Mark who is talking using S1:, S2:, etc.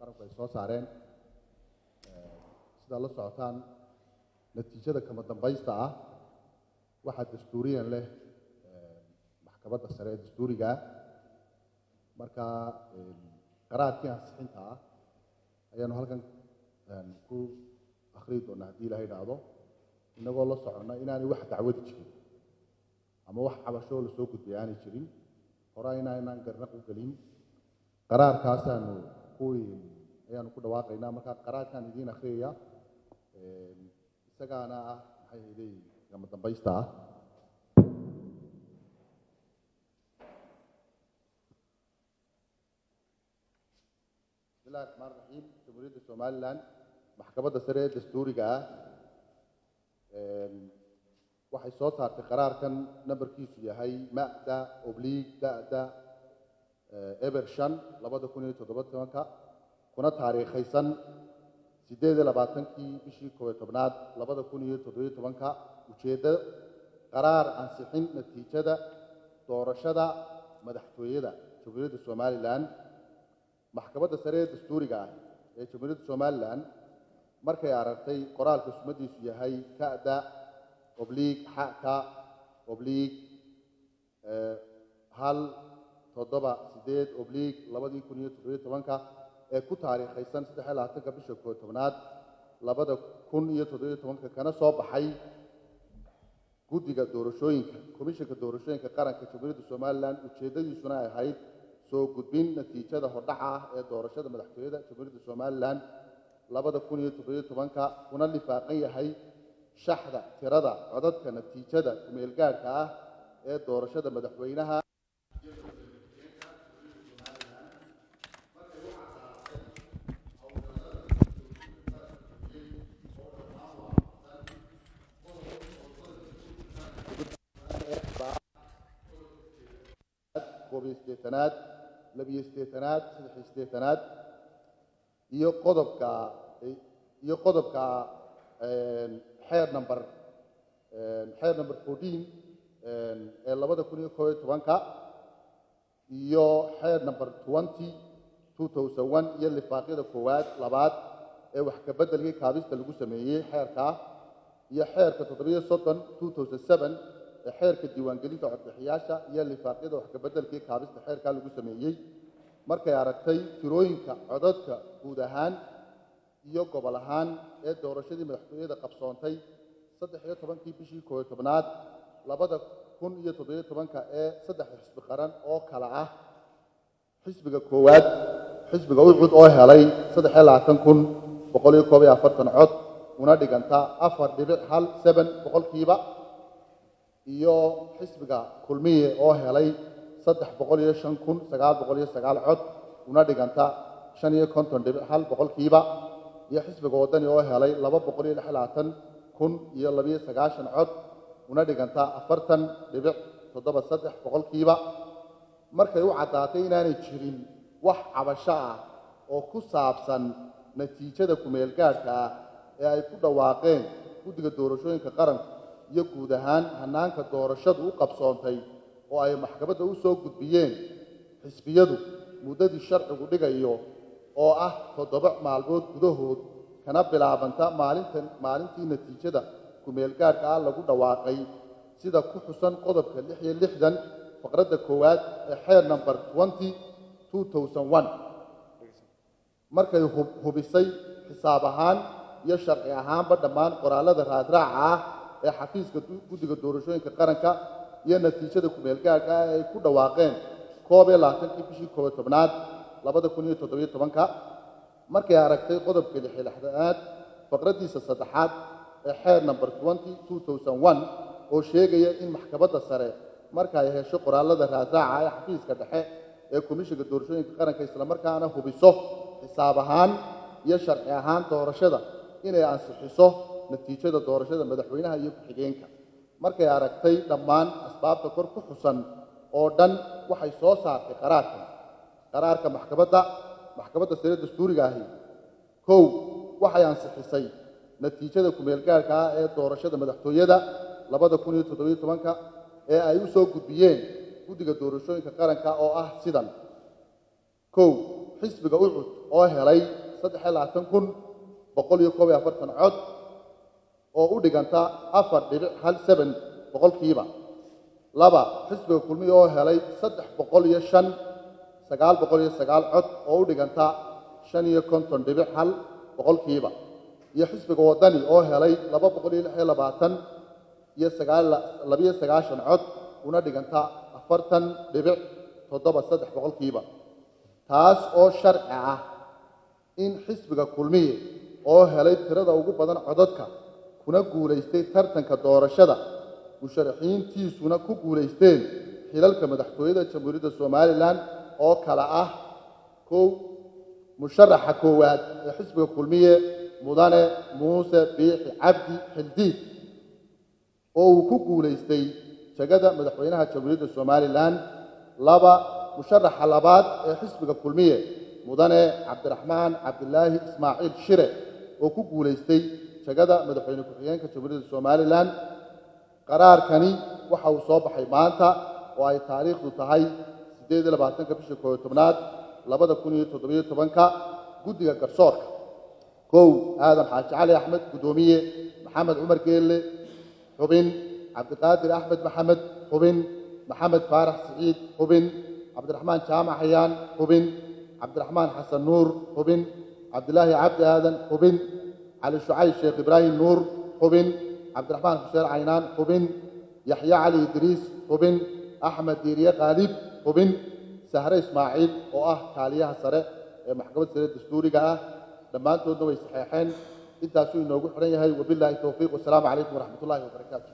S1: qaranku ay soo saareen. Sidaad la socotaan natiijada kama dambaysta ah. Waxaa dastuuriyan leh maxkamadda sare ee dastuuriga. Marka qaraarkii ansixinta ah ayaanu halkan ku akhriyi doonaa haddii ilaha idhaahdo. Inagoo la soconna inaanay wax dacwadi jirin ama wax cabashoo la soo gudbay aanay jirin. Hore inaa inaan garnaq u gelin. Qaraarkaasaanu ku ayaanu ku dhawaaqaynaa marka qaraarkaan idiin akhriyaya isagaana ah maxay hayday kama dambaysta ah. Bismillahi raxmaan raxiim jamhuuriyadda somalilan maxkamadda sare ee dastuuriga ah waxay soo saartay qaraarkan nambarkiisu yahay ma'da obliig da'da eber shan labada kun iyo toddoba tobanka kuna taariikhaysan siddeed labaatankii bishii koobiyo tobnaad labada kun iyo toddobiyo tobanka ujeeddo qaraar ansixin natiijada doorashada madaxtooyada jamhuuriyadda somalilan maxkamadda sare ee dastuuriga ah ee jamhuuriyadda somalilan markay aragtay qoraalka sumadiisu yahay ka'da obliig xaka obliig hal toddoba siddeed obliig labadii kun iyo toddobiyo tobanka ee ku taariikhaysan saddex iyo labaatanka bisha koob tobnaad labada kun iyo toddobiyo tobanka kana soo baxay guddiga doorashooyinka komishanka doorashooyinka qaranka jamhuuriyadda somalilan ujeeddadiisuna ay ahayd soo gudbin natiijada hordhaca ah ee doorashada madaxtooyada jamhuuriyadda somalilan labada kun iyo toddobiyo tobanka kuna lifaaqan yahay shaxda tirada codadka natiijada kumeelgaadhka ah ee doorashada madaxweynaha koobiyo siddeetanaad labiyo siddeetanaad saddexiyo siddeetanaad iyo qodobka iyo qodobka xeer number xeer number fourteen ee labada kun iyo koob iyo tobanka iyo xeer number twenty two thousand one iyo lifaaqyada koowaad labaad ee wax ka beddelkii kaabista lagu sameeyey xeerkaa iyo xeerka toddobiyo soddon two thousand seven ee xeerka diiwaangelinta codbixiyaasha iyo lifaaqyada wax ka beddelkii kaabista xeerkaa lagu sameeyey. Markay aragtay tirooyinka codadka guud ahaan iyo gobol ahaan ee doorashadii madaxtooyada qabsoontay saddex iyo tobankii bishii koobiyo tobnaad labada kun iyo toddobiyo tobanka ee saddexda xisbi qaran oo kale ah xisbiga koowaad xisbiga ucud oo helay saddex iyo labaatan kun boqol iyo koob iyo afartan cod una dhiganta afar dhibic hal seben boqolkiiba iyo xisbiga kulmiye oo helay saddex boqol iyo shan kun sagaal boqol iyo sagaal cod una dhiganta shan iyo konton dhibic hal boqolkiiba iyo xisbiga waddani oo helay laba boqol iyo lix labaatan kun iyo labiyo sagaashan cod una dhiganta afartan dhibic toddoba saddex boqolkiiba markay u caddaatay inaanay jirin wax cabasho ah oo ku saabsan natiijada kumeelgaadhka ah ee ay ku dhawaaqeen guddiga doorashooyinka qaranku iyo guud ahaan hannaanka doorashadu u qabsoontay oo ay maxkamadda u soo gudbiyeen xisbiyadu muddadii sharcigu dhigayo oo ah toddoba maalmood gudahood kana bilaabanta maalintan maalintii natiijada kumeelgaadhka ah lagu dhawaaqay sida ku xusan qodobka lix iyo lixdan faqradda koowaad ee xeer number twenty two thousand one. Markay hubisay xisaab ahaan iyo sharci ahaanba dhammaan qoraallada raadraaca ah ee xafiiska guddiga doorashooyinka qaranka iyo natiijada kumeelgaadhka ah ay ku dhawaaqeen koob iyo labaatankii bishii koobiyo tobnaad labada kun iyo toddobiyo tobanka. Markay aragtay qodobka lixi lixdanaad faqraddiisa saddexaad ee xeer number twenty two thousand one oo sheegaya in maxkamadda sare marka ay hesho qoraallada raadraaca ee xafiiska dhexe ee komishinka doorashooyinka qaranka islamarkaana hubiso xisaab ahaan iyo sharci ahaan doorashada inay ansixiso natiijada doorashada madaxweynaha iyo ku-xigeenka. Markay aragtay dhammaan asbaabta kor ku xusan oo dhan waxay soo saartay qaraarkan qaraarka maxkamadda maxkamadda sare dastuuriga ahi. Kow waxay ansixisay natiijada kumeelgaarka ah ee doorashada madaxtooyada labada kun iyo toddobiyo tobanka ee ay u soo gudbiyeen guddiga doorashooyinka qaranka oo ah sidan. Kow xisbiga ucud oo helay saddex iyo labaatan kun boqol iyo koob iyo afartan cod oo u dhiganta afar dhibic hal seben boqolkiiba laba xisbiga kulmiya oo helay saddex boqol iyo shan sagaal boqol iyo sagaal cod oo u dhiganta shan iyo konton dhibic hal boqolkiiba iyo xisbiga waddani oo helay laba boqol iyo lix iyo labaatan iyo sagaal labiyo sagaashan cod una dhiganta afartan dhibic toddoba saddex boqolkiiba taas oo sharci ah in xisbiga kulmiye oo helay tirada ugu badan codadka kuna guulaystay tartanka doorashada. Musharaxiintiisuna ku guulaysteen xilalka madaxtooyada jamhuuriyadda somalilan oo kale ah kow musharaxa koowaad ee xisbiga kulmiye mudane muuse biixi cabdi xildiid oo uu ku guulaystay jegada madaxweynaha jamhuuriyadda somalilan laba musharaxa labaad ee xisbiga kulmiye mudane cabdiraxmaan cabdilaahi ismaaciil shire oo ku guulaystay jegada madaxweyne ku-xigeenka jamhuuriyadda somalilan qaraarkani waxa uu soo baxay maanta oo ay taariikhdu tahay siddeed iyo labaatanka bisha kooyo tobnaad labada kun iyo toddobiyo tobanka guddiga garsoorka. Kow aadan xaaji cali axmed guddoomiye maxamed cumar geelle xubin cabdiqaadir axmed maxamed xubin maxamed faarax siciid xubin cabdiraxmaan jaamac xayaan xubin cabdiraxmaan xasan nuur xubin cabdilaahi cabdi aadan xubin cali shucayb sheekh ibraahim nuur xubin cabdiraxmaan xuseen caynaan xubin yaxya cali idriis xubin axmed diiriye khaalib xubin sahre ismaaciil oo ah kaaliyaha sare ee maxkamadda sare dastuuriga ah dhammaantoodna way saxeexeen intaasuu inoogu xidhan yahay wabilaahi towfiiq wasalaamu calaykum waraxmat ullaahi wabarakaatu